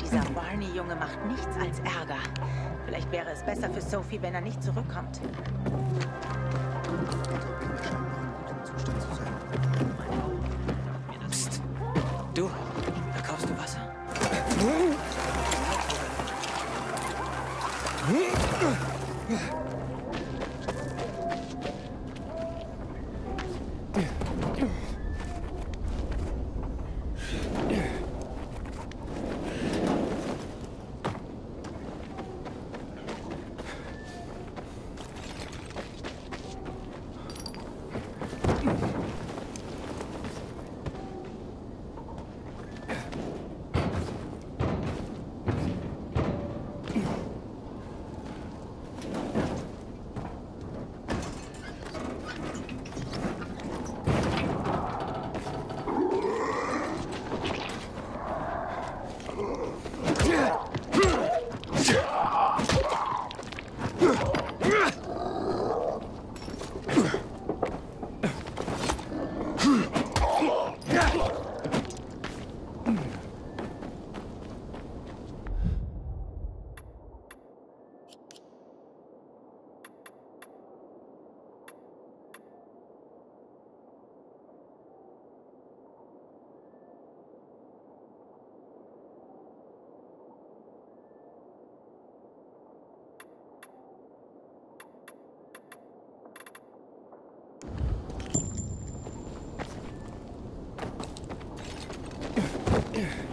Dieser Barney-Junge macht nichts als Ärger. Vielleicht wäre es besser für Sophie, wenn er nicht zurückkommt. Psst. Du, verkaufst du Wasser? Sollte Yeah.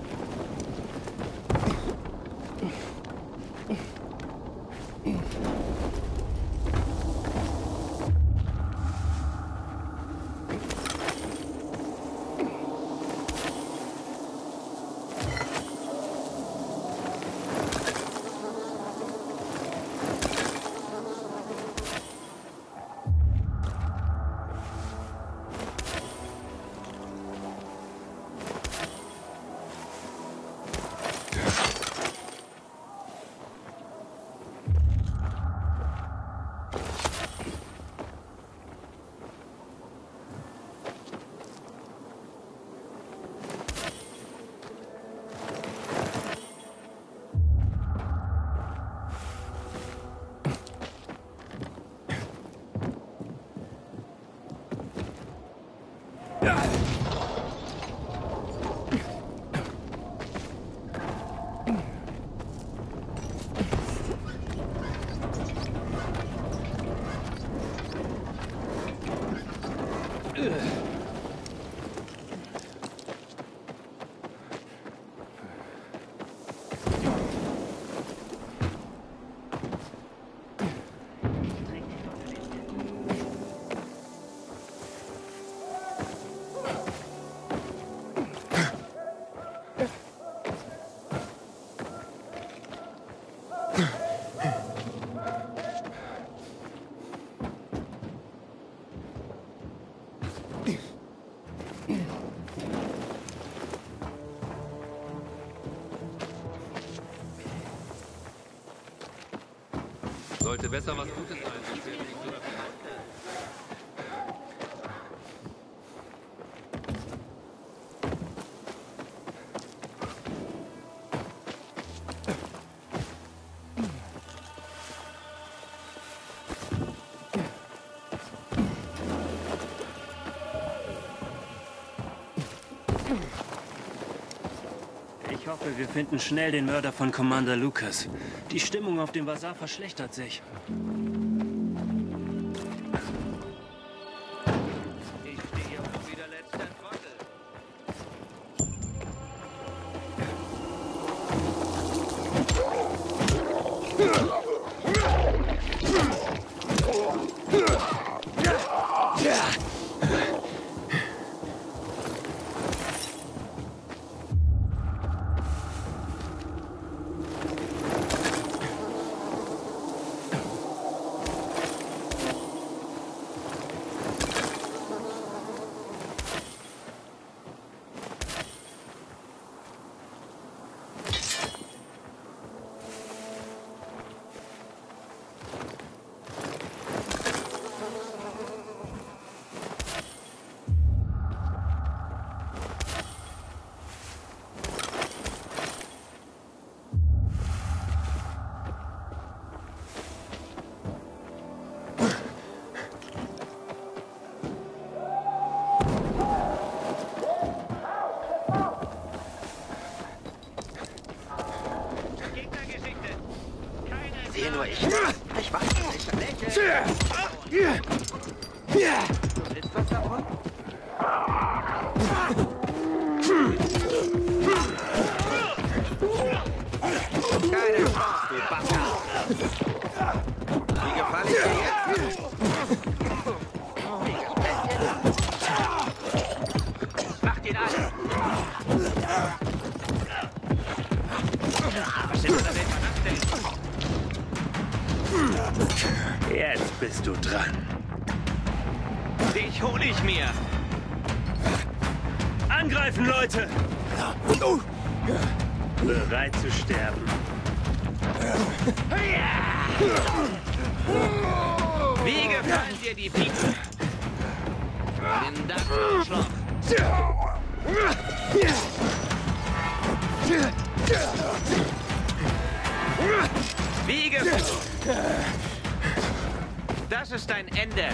Besser was Gutes hoffe, wir finden schnell den Mörder von Commander Lucas. Die Stimmung auf dem Bazar verschlechtert sich. Jetzt bist du dran. Dich hol ich mir! Angreifen, Leute! Bereit zu sterben. Wie gefallen dir die Pizza? Nimm das, Arschloch! Wie gefallen... Das ist dein Ende.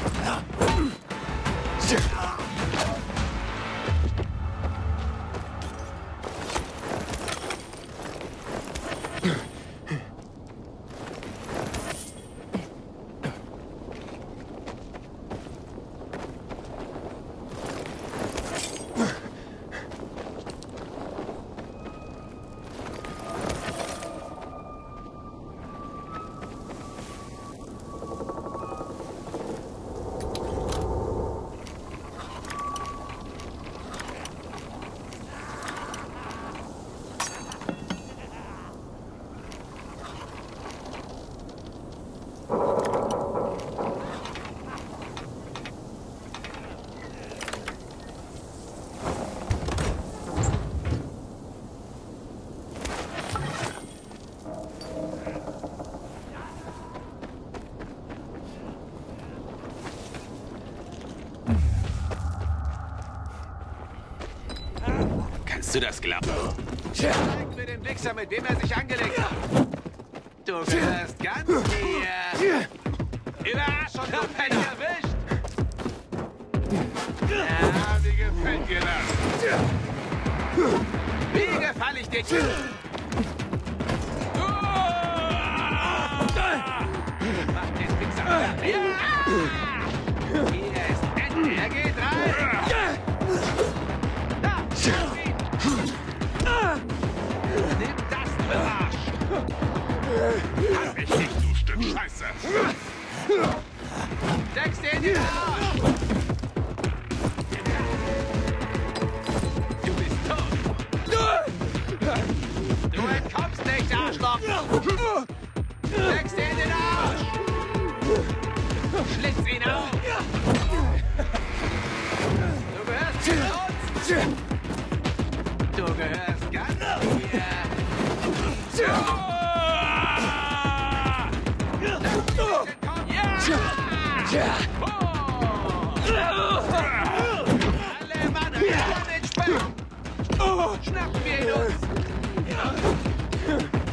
Kannst du das glauben? Zeig mir den Wichser, mit wem er sich angelegt hat. Du gehörst ganz mir. Überraschung, du Penner. erwischt. Ja, wie gefällt dir das? Wie gefall ich dir? Mach den Wichser fertig. Ja! Hier ist Ende. Er geht rein. Da, Hab ich dich, du Stück Scheiße! Steckst dir in den Arsch! Du bist tot! Du entkommst nicht, Arschloch! Steckst dir in den Arsch! Schlitz ihn auf! Du gehörst zu uns! Du gehörst ganz mir. Schnappen wir ihn uns!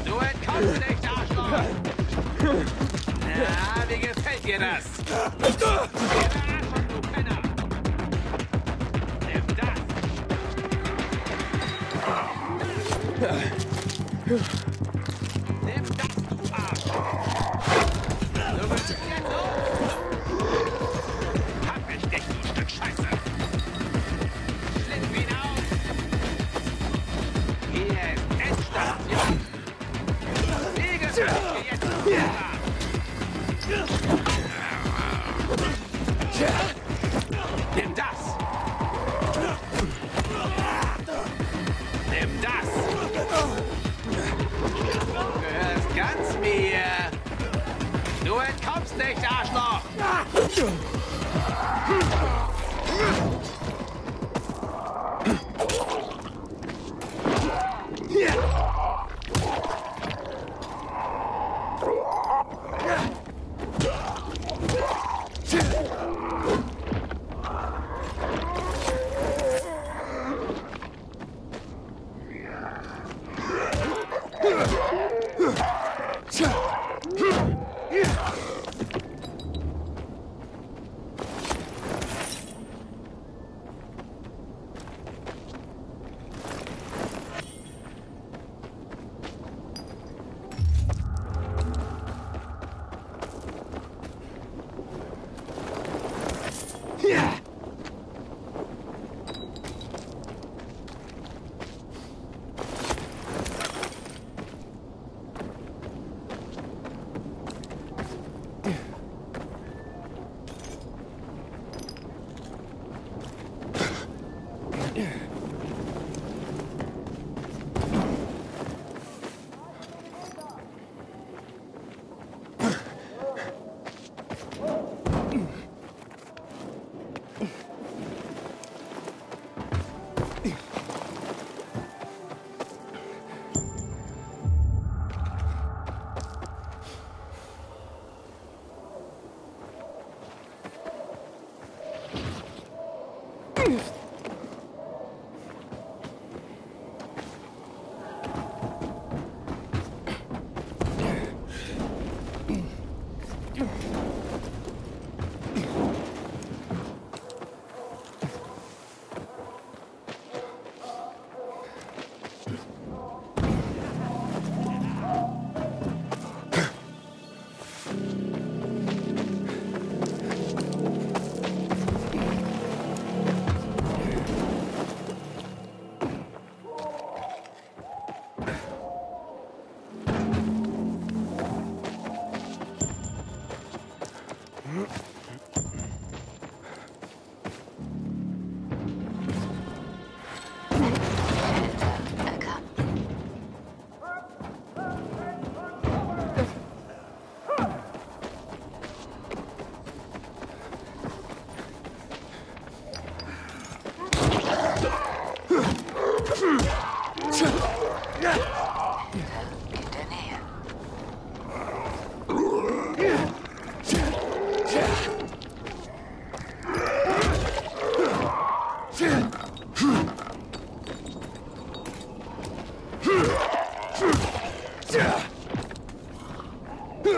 Du entkommst nicht, Arschloch! Ja, wie gefällt dir das? Nimm das!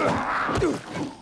う。っ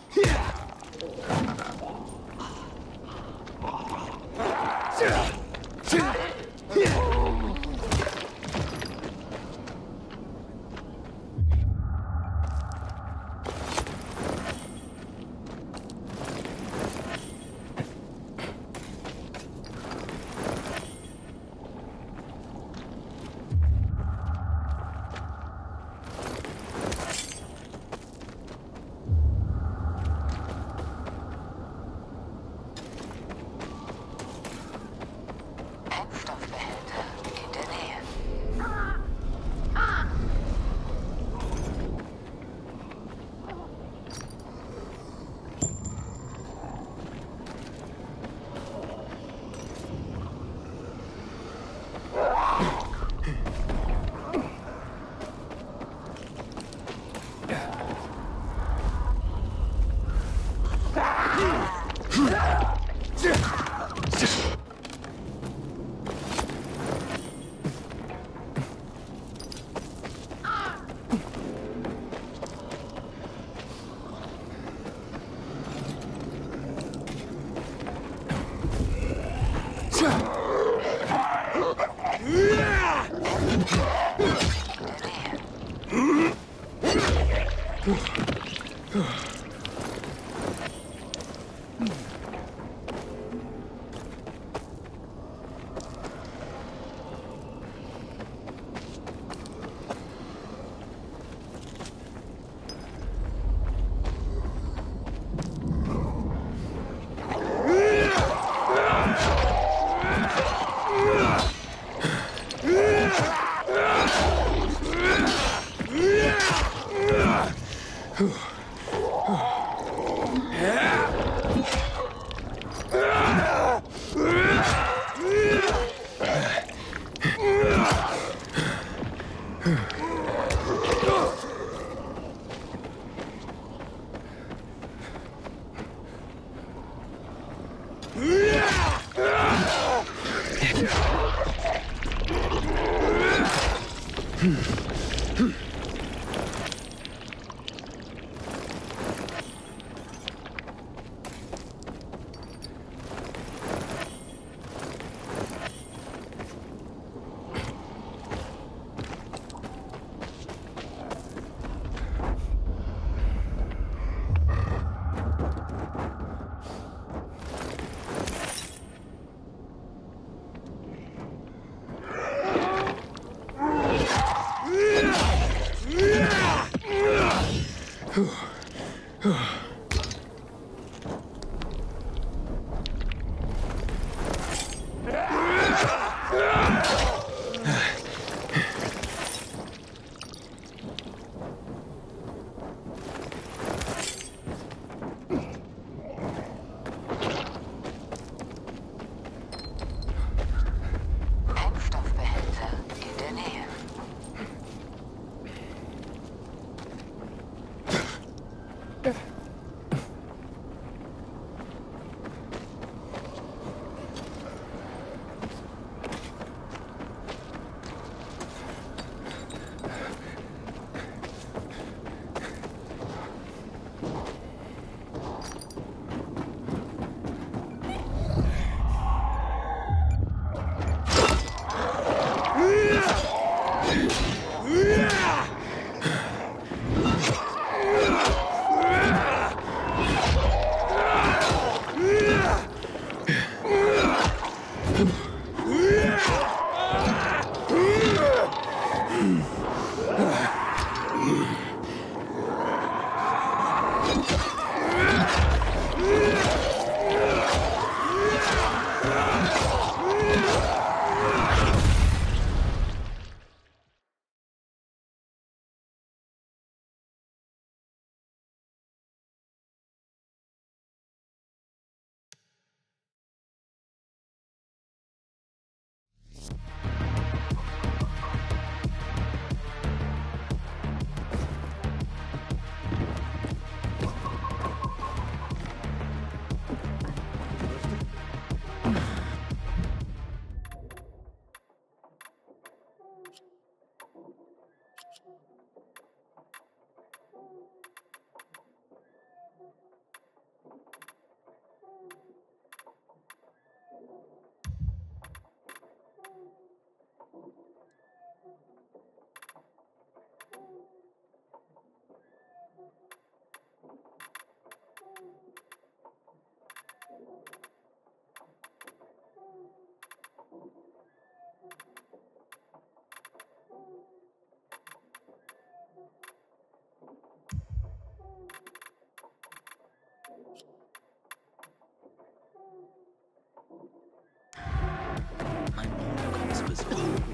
Mein Bruder kommt zu Besuch.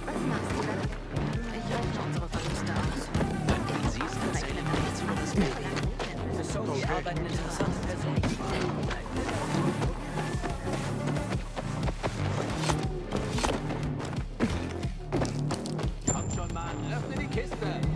Was machst du da? Ich rechne unsere Verluste aus. Ihn siehst, erzähl ihm nichts über das. Für Sophie arbeiten interessante Personen. Komm schon, Mann. Öffne die Kiste.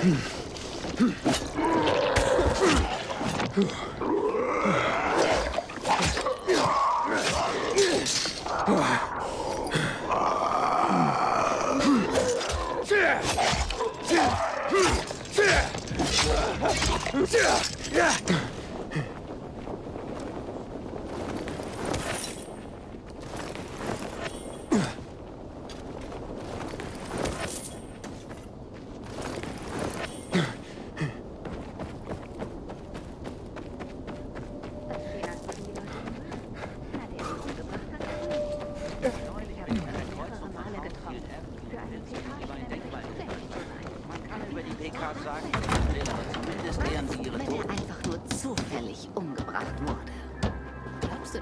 Hmm.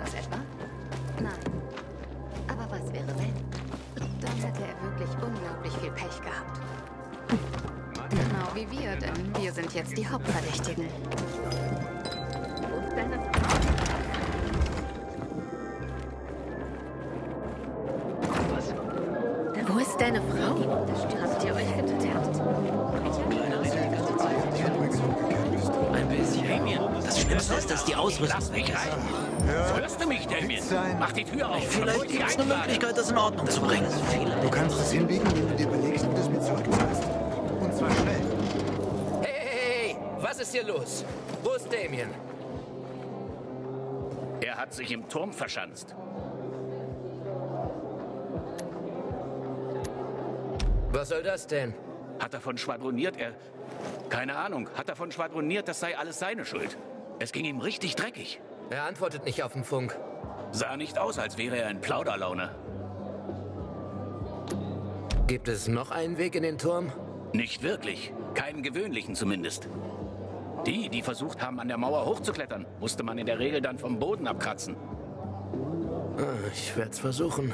das etwa? Nein. Aber was wäre wenn? Dann hätte er wirklich unglaublich viel Pech gehabt. Genau wie wir, denn wir sind jetzt die Hauptverdächtigen. Wo ist deine Frau? Habt ihr euch getötet? Ein bisschen. Das Schlimmste ist, dass die Ausrüstung Lass mich Damien? Mach die Tür auf! Vielleicht gibt es eine Möglichkeit, das in Ordnung zu bringen. Du kannst es hinbiegen, wenn du dir überlegst, wie du es mir zurückzahlst. Und zwar schnell. Hey, hey, hey, was ist hier los? Wo ist Damien? Er hat sich im Turm verschanzt. Was soll das denn? Hat davon schwadroniert, er... Keine Ahnung, hat davon schwadroniert, das sei alles seine Schuld. Es ging ihm richtig dreckig. Er antwortet nicht auf den Funk. Sah nicht aus, als wäre er in Plauderlaune. Gibt es noch einen Weg in den Turm? Nicht wirklich. Keinen gewöhnlichen zumindest. Die, die versucht haben, an der Mauer hochzuklettern, musste man in der Regel dann vom Boden abkratzen. Ah, Ich werde es versuchen.